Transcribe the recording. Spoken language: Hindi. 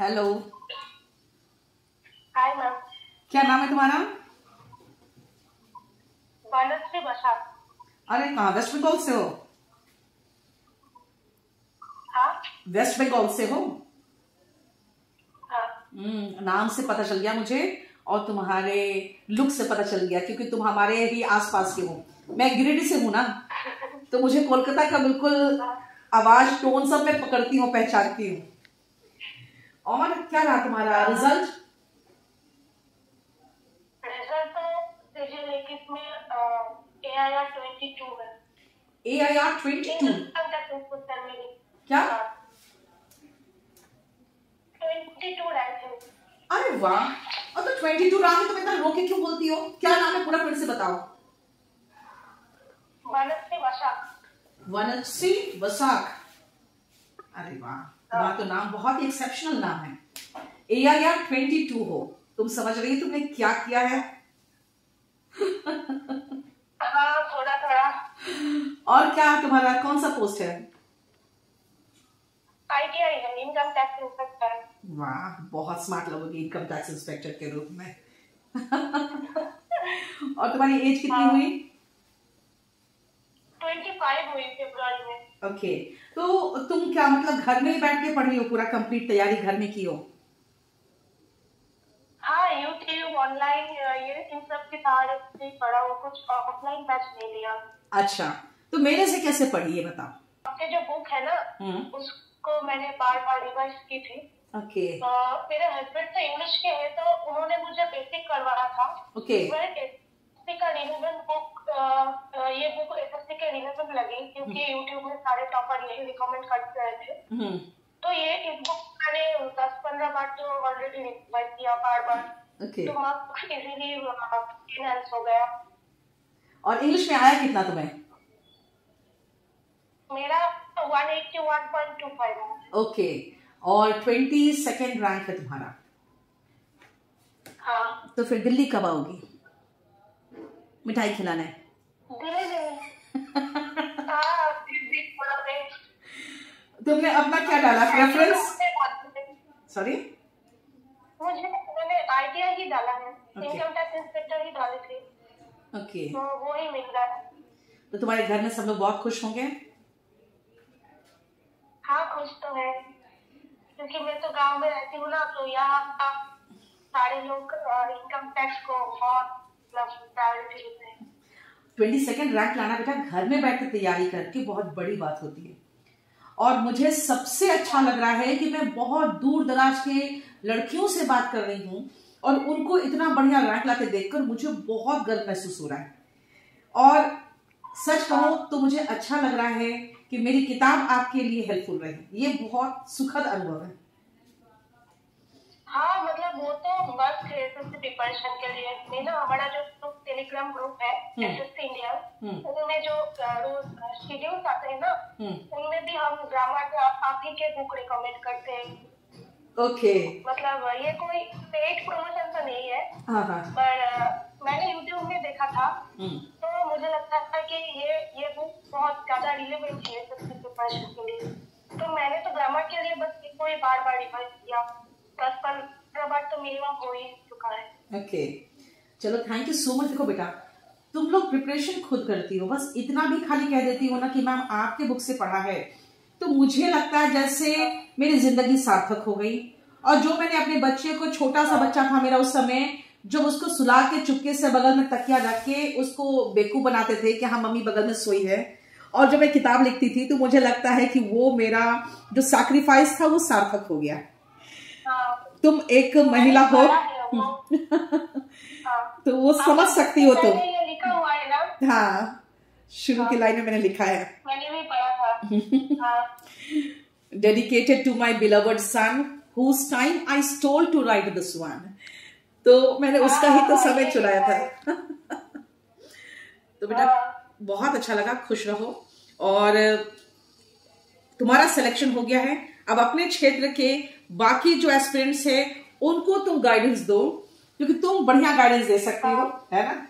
हेलो हाय मैम क्या नाम है तुम्हारा? अरे कहाँ? वेस्ट बंगाल से हो? हाँ? वेस्ट बंगाल से हो? हाँ। हम्म, नाम से पता चल गया मुझे और तुम्हारे लुक से पता चल गया क्योंकि तुम हमारे ही आसपास के हो। मैं गिरिडीह से हूँ ना तो मुझे कोलकाता का बिल्कुल आवाज़ टोन सब मैं पकड़ती हूँ पहचानती हूँ। और क्या रहा तुम्हारा रिज़ल्ट रिज़ल्ट तो लेकिन इसमें A I R twenty two है। A I R twenty two क्या रैंक है अरे वाह! और तो ट्वेंटी टू रहा तुम इतना रोके क्यों बोलती हो? क्या नाम है? पूरा फिर से बताओ। बनश्री बसा वनश्री वसाक अरे वाह! तुम्हारा तो नाम बहुत ही एक्सेप्शनल नाम है। A I R twenty two हो। तुम समझ रही हो तुमने क्या किया है? हाँ थोड़ा थोड़ा। और क्या तुम्हारा? कौन सा पोस्ट है? है इनकम टैक्स इंस्पेक्टर वाह बहुत स्मार्ट लगोगी इनकम टैक्स इंस्पेक्टर के रूप में। और तुम्हारी एज कितनी हाँ। हुई? ट्वेंटी फाइव हुई फरवरी में। ओके तो तुम क्या मतलब घर में ही बैठ के पढ़ी हो? पूरा कंप्लीट तैयारी घर में की हो? हाँ यूट्यूब ऑनलाइन ये इन सब के सहारे से पढ़ा हूँ। कुछ ऑफलाइन बैच नहीं लिया। अच्छा तो मेरे से कैसे पढ़ी ये बताओ? आपके जो बुक है ना हम्म। उसको मैंने बार बार रिवाइज की थी। ओके। मेरे हस्बैंड तो इंग्लिश के हैं तो उन्होंने मुझे बेसिक करवाया था। ओके। का रिविजन बुक ये बुक एसएससी के रिविजन लगी क्योंकि यूट्यूब में सारे टॉपर यही रिकमेंड करते रहे थे। हम्म। तो ये इस बुक मैंने दस पंद्रह बार तो ऑलरेडी रिवाइज किया बार बार। तो मार्क्स इजीली एनहांस हो गया। और इंग्लिश में आया कितना तुम्हें? मेरा one eighty one point two five है ओके और ट्वेंटी सेकेंड रैंक है तुम्हारा। हाँ। तो फिर दिल्ली कब आओगी? मिठाई खिलाना। है तुमने अपना क्या डाला? प्रेफरेंस सॉरी मुझे मैंने आईटीआई ही डाला है. इनकम टैक्स इंस्पेक्टर ही डाले थे। ओके तो वो ही मिल रहा है। तो तुम्हारे घर में सब लोग बहुत खुश होंगे? हाँ खुश तो है। क्योंकि मैं तो गाँव में रहती हूँ ना तो यहाँ सारे लोग इनकम टैक्स को बहुत मतलब प्रायोरिटी देते हैं। ट्वेंटी सेकेंड रैंक लाना बेटा, घर में बैठ के तैयारी करके बहुत बड़ी बात होती है। और मुझे सबसे अच्छा लग रहा है कि मैं बहुत दूर दराज के लड़कियों से बात कर रही हूँ और उनको इतना बढ़िया रैंक लाते देखकर मुझे बहुत गर्व महसूस हो रहा है। और सच कहो तो मुझे अच्छा लग रहा है कि मेरी किताब आपके लिए हेल्पफुल रही। ये बहुत सुखद अनुभव है। हाँ मतलब वो तो है एसएससी प्रिपरेशन के लिए। नहीं ना, हमारा जो टेलीग्राम ग्रुप है हम्म। इंडिया हम्म। उनमें जो रोज शेड्यूल्स आते हैं ना हम्म। उनमें भी हम ग्रामर के आप, ही के बुक रिकमेंड करते हैं। ओके मतलब ये कोई पेड प्रमोशन तो नहीं है हाँ हाँ। पर मैंने यूट्यूब में देखा था। हम्म। तो मुझे लगता था कि ये ये बुक बहुत ज़्यादा रिलेवेंट है सबसे प्रिपरेशन के लिए। तो मैंने तो ग्रामर के लिए बस इसको ही बार बार रिवाइज किया। दस पंद्रह बार तो मिनिमम हो ही चुका है। ओके चलो थैंक यू सो मच देखो बेटा, तुम लोग प्रिपरेशन खुद करती हो। बस इतना भी खाली कह देती हो ना कि मैम आपके बुक से पढ़ा है। तो मुझे लगता है जैसे मेरी ज़िंदगी सार्थक हो गई। और जो मैंने अपने बच्चे को, छोटा सा बच्चा था मेरा उस समय, जब उसको सुला के, चुपके से बगल में तकिया रख के उसको बेकूफ बनाते थे कि हाँ मम्मी बगल में सोई है। और जब मैं किताब लिखती थी तो मुझे लगता है कि वो मेरा जो सैक्रिफाइस था, वो सार्थक हो गया। तुम एक महिला हो। है। हाँ। तो वो समझ सकती हो तुम। लिखा हुआ है ना? हाँ शुरू की लाइन में मैंने लिखा है। मैंने भी पढ़ा था। हाँ। Dedicated to my beloved son whose time I stole to write the swan तो मैंने उसका ही तो समय चुराया था। तो बेटा बहुत अच्छा लगा खुश रहो। और तुम्हारा सिलेक्शन हो गया है। अब अपने क्षेत्र के बाकी जो एस्पिरेंट्स हैं, उनको तुम गाइडेंस दो, क्योंकि तुम बढ़िया गाइडेंस दे सकते हो, है ना?